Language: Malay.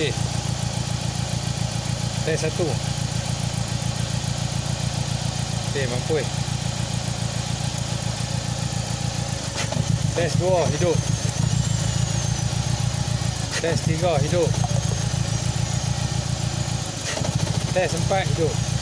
Okey. Test satu. Okey, mampu eh. Test dua, hidup. Test tiga, hidup. Test empat, hidup.